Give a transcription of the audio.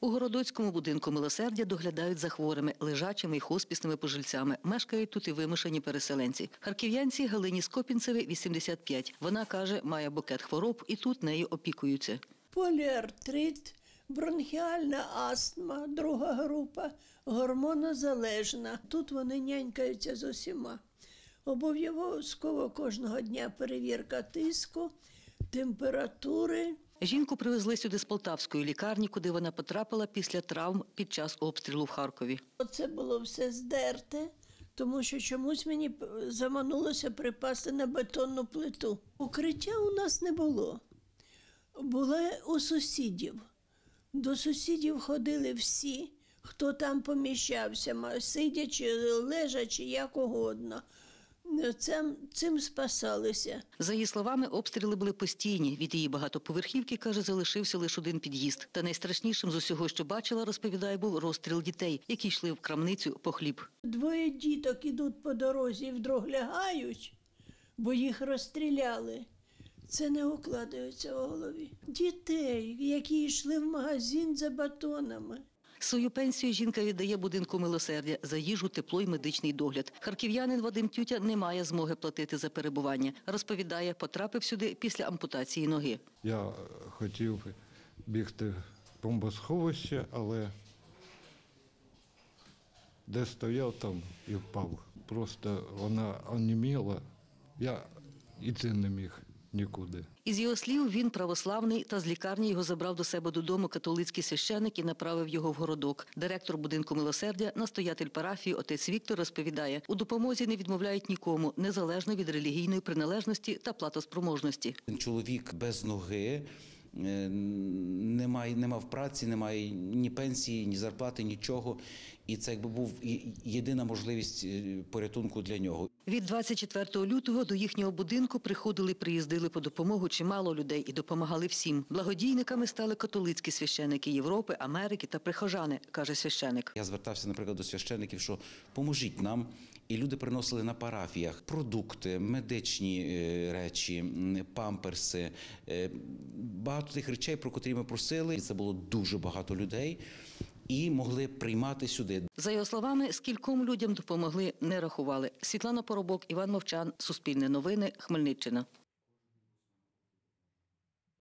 У городоцькому будинку милосердя доглядають за хворими, лежачими і хоспісними пожильцями. Мешкають тут і вимушені переселенці. Харків'янці Галині Скопінцеві 85. Вона каже, має букет хвороб і тут нею опікуються. поліартрит, бронхіальна астма, друга група, гормонозалежна. Тут вони нянькаються з усіма. Обов'язково кожного дня перевірка тиску, температури. Жінку привезли сюди з Полтавської лікарні, куди вона потрапила після травм під час обстрілу в Харкові. Оце було все здерте, тому що чомусь мені заманулося припасти на бетонну плиту. Укриття у нас не було. Було у сусідів. До сусідів ходили всі, хто там поміщався, сидячи, лежачи, як угодно. Цим, цим спасалися. За її словами, обстріли були постійні. Від її багатоповерхівки, каже, залишився лише один під'їзд. Та найстрашнішим з усього, що бачила, розповідає, був розстріл дітей, які йшли в крамницю по хліб. Двоє діток ідуть по дорозі і вдруг лягають, бо їх розстріляли. Це не укладається в голові. Дітей, які йшли в магазин за батонами. Свою пенсію жінка віддає будинку милосердя за їжу, тепло й медичний догляд. Харків'янин Вадим Тютя не має змоги платити за перебування. Розповідає, потрапив сюди після ампутації ноги. Я е, хотів бігти в бомбосховище, але де стояв там і впав. Просто вона оніміла, я йти не міг нікуди. Із його слів, він православний, та з лікарні його забрав до себе додому католицький священик і направив його в городок. Директор будинку милосердя, настоятель парафії, отець Віктор розповідає, у допомозі не відмовляють нікому, незалежно від релігійної приналежності та платоспроможності. Чоловік без ноги. е, Немає, не мав праці, немає ні пенсії, ні зарплати, нічого. І це якби був єдина можливість е, порятунку для нього. Від 24 лютого до їхнього будинку приходили, приїздили по допомогу чимало людей і допомагали всім. Благодійниками стали католицькі священики Європи, Америки та прихожани, каже священик. Я звертався, наприклад, до священиків, що поможіть нам. І люди приносили на парафіях продукти, медичні е, речі, памперси, е, багато тих речей, про котрі ми просили. Це було дуже багато людей і могли приймати сюди. За його словами, скільком людям допомогли, не рахували. Світлана Поробок, Іван Мовчан, Суспільне новини, Хмельниччина.